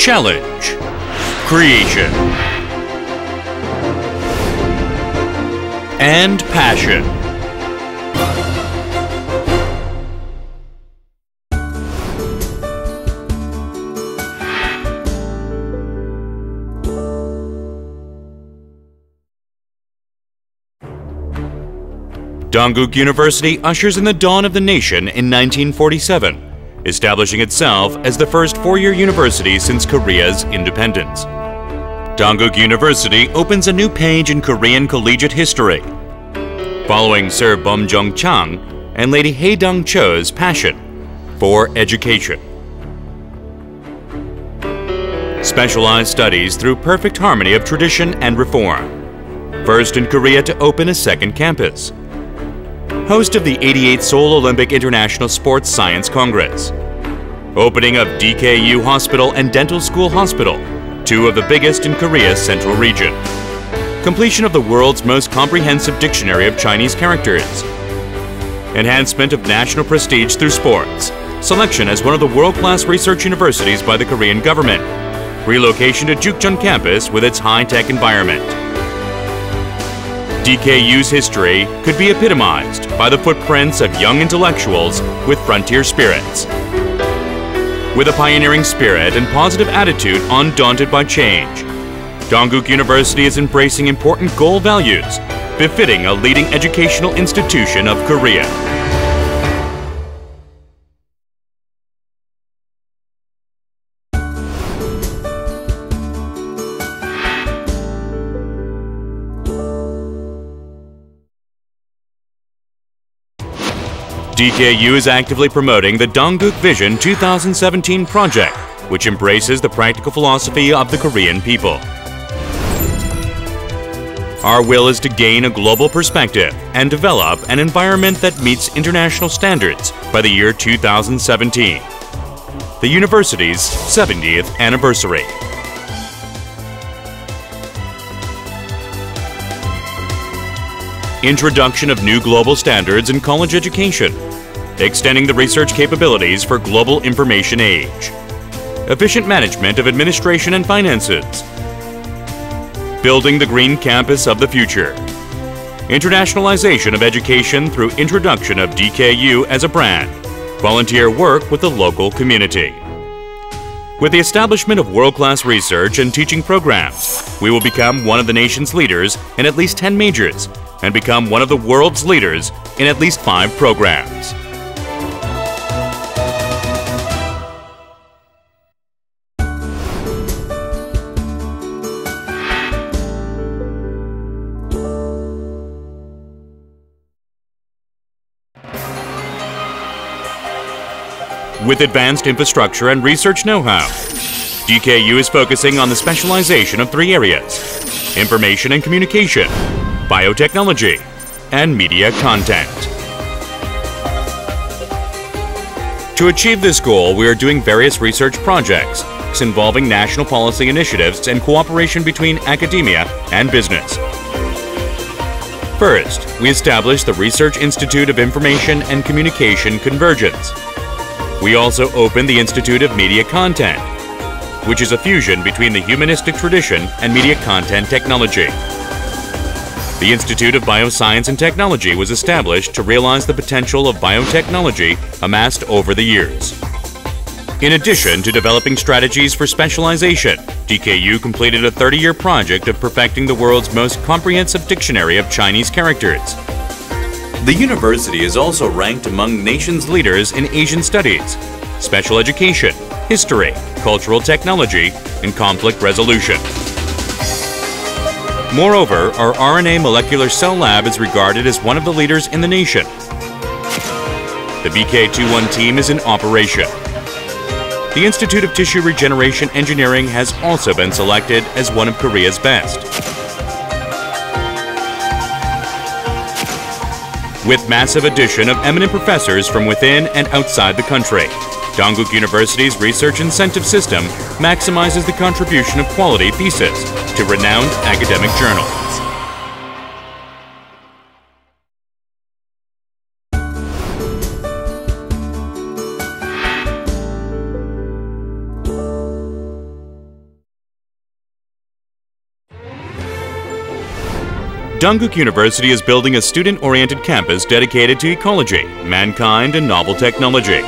Challenge. Creation. And passion. Dankook University ushers in the dawn of the nation in 1947, establishing itself as the first four-year university since Korea's independence. Dankook University opens a new page in Korean collegiate history, following Sir Bum Jung Chang and Lady Hae Dong Cho's passion for education. Specialized studies through perfect harmony of tradition and reform. First in Korea to open a second campus host of the 88th Seoul Olympic International Sports Science Congress. Opening of DKU Hospital and Dental School Hospital, two of the biggest in Korea's central region. Completion of the world's most comprehensive dictionary of Chinese characters. Enhancement of national prestige through sports. Selection as one of the world-class research universities by the Korean government. Relocation to Jukjeon campus with its high-tech environment. DKU's history could be epitomized by the footprints of young intellectuals with frontier spirits. With a pioneering spirit and positive attitude undaunted by change, Dankook University is embracing important goal values befitting a leading educational institution of Korea. DKU is actively promoting the Dankook Vision 2017 project, which embraces the practical philosophy of the Korean people. Our will is to gain a global perspective and develop an environment that meets international standards by the year 2017, the university's 70th anniversary. Introduction of new global standards in college education, extending the research capabilities for global information age. Efficient management of administration and finances. Building the green campus of the future. Internationalization of education through introduction of DKU as a brand. Volunteer work with the local community. With the establishment of world-class research and teaching programs, we will become one of the nation's leaders in at least 10 majors and become one of the world's leaders in at least five programs. With advanced infrastructure and research know-how, DKU is focusing on the specialization of three areas, information and communication, biotechnology, and media content. To achieve this goal, we are doing various research projects involving national policy initiatives and cooperation between academia and business. First, we established the Research Institute of Information and Communication Convergence. We also opened the Institute of Media Content, which is a fusion between the humanistic tradition and media content technology. The Institute of Bioscience and Technology was established to realize the potential of biotechnology amassed over the years. In addition to developing strategies for specialization, DKU completed a 30-year project of perfecting the world's most comprehensive dictionary of Chinese characters. The university is also ranked among nation's leaders in Asian studies, special education, history, cultural technology, and conflict resolution. Moreover, our RNA molecular cell lab is regarded as one of the leaders in the nation. The BK21 team is in operation. The Institute of Tissue Regeneration Engineering has also been selected as one of Korea's best. With massive addition of eminent professors from within and outside the country, Dankook University's research incentive system maximizes the contribution of quality thesis to renowned academic journals. Dankook University is building a student-oriented campus dedicated to ecology, mankind, and novel technology.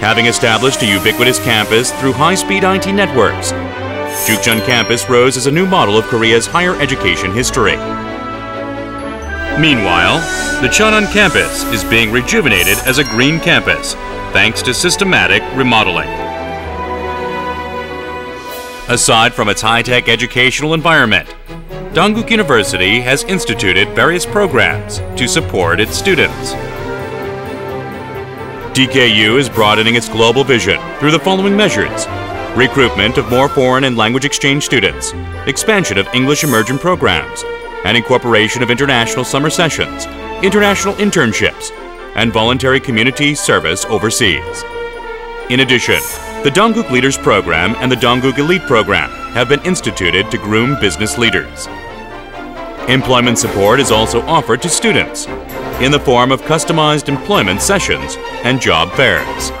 Having established a ubiquitous campus through high-speed IT networks, Jukjeon campus rose as a new model of Korea's higher education history. Meanwhile, the Cheonan campus is being rejuvenated as a green campus thanks to systematic remodeling. Aside from its high-tech educational environment, Dankook University has instituted various programs to support its students. DKU is broadening its global vision through the following measures recruitment of more foreign and language exchange students, expansion of English immersion programs, and incorporation of international summer sessions, international internships, and voluntary community service overseas. In addition, the Dankook Leaders Program and the Dankook Elite Program have been instituted to groom business leaders. Employment support is also offered to students in the form of customized employment sessions and job fairs.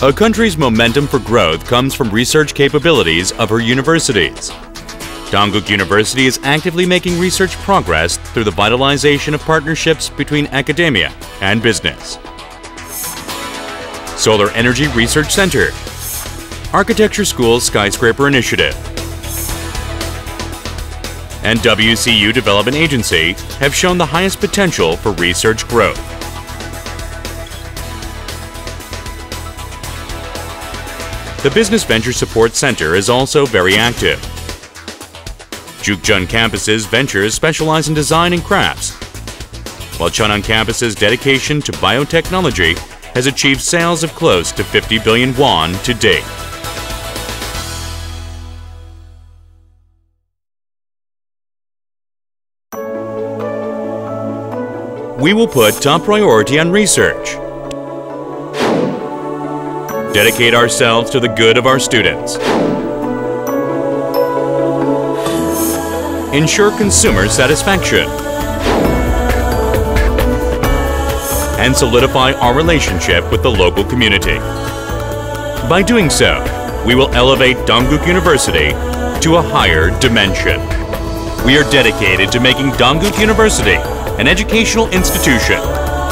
A country's momentum for growth comes from research capabilities of her universities. Dankook University is actively making research progress through the vitalization of partnerships between academia and business. Solar Energy Research Center, Architecture School's Skyscraper Initiative, and WCU Development Agency have shown the highest potential for research growth. The Business Venture Support Center is also very active. Jukjeon campus's ventures specialize in design and crafts, while Cheonan campus's dedication to biotechnology has achieved sales of close to 50 billion won to date. We will put top priority on research dedicate ourselves to the good of our students. Ensure consumer satisfaction. And solidify our relationship with the local community. By doing so, we will elevate Dankook University to a higher dimension. We are dedicated to making Dankook University an educational institution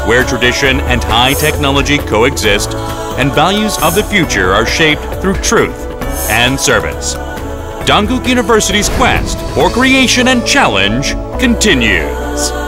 where tradition and high technology coexist and values of the future are shaped through truth and service. Dankook University's quest for creation and challenge continues.